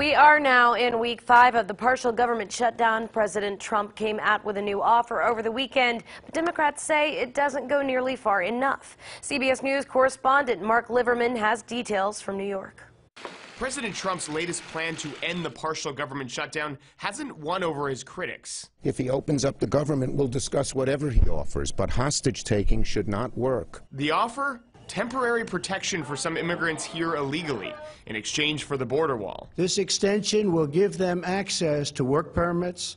we are now in week five of the partial government shutdown. President Trump came out with a new offer over the weekend, but Democrats say it doesn't go nearly far enough. CBS News correspondent Mark Liverman has details from New York. President Trump's latest plan to end the partial government shutdown hasn't won over his critics. If he opens up the government, we'll discuss whatever he offers, but hostage taking should not work. The offer? Temporary protection for some immigrants here illegally in exchange for the border wall. This extension will give them access to work permits,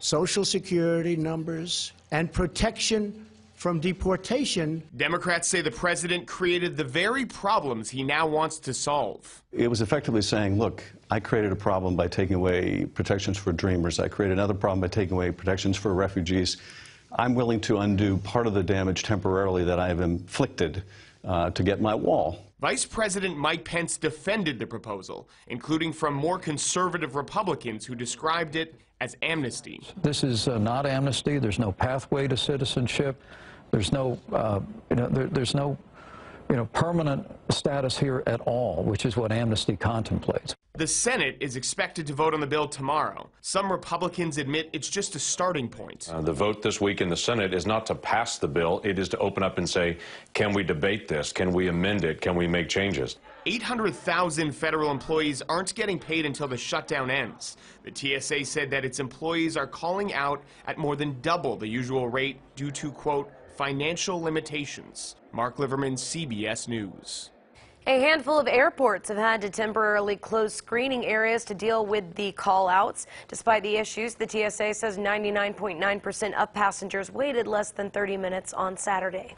social security numbers, and protection from deportation. Democrats say the president created the very problems he now wants to solve. It was effectively saying, look, I created a problem by taking away protections for dreamers. I created another problem by taking away protections for refugees. I'm willing to undo part of the damage temporarily that I have inflicted uh, to get my wall. Vice President Mike Pence defended the proposal, including from more conservative Republicans who described it as amnesty. This is uh, not amnesty. There's no pathway to citizenship. There's no, uh, you know, there, there's no, you know, permanent status here at all, which is what amnesty contemplates. The Senate is expected to vote on the bill tomorrow. Some Republicans admit it's just a starting point. Uh, the vote this week in the Senate is not to pass the bill, it is to open up and say, can we debate this? Can we amend it? Can we make changes? 800,000 federal employees aren't getting paid until the shutdown ends. The TSA said that its employees are calling out at more than double the usual rate due to, quote, financial limitations. Mark Liverman, CBS News. A handful of airports have had to temporarily close screening areas to deal with the call-outs. Despite the issues, the TSA says 99.9% of passengers waited less than 30 minutes on Saturday.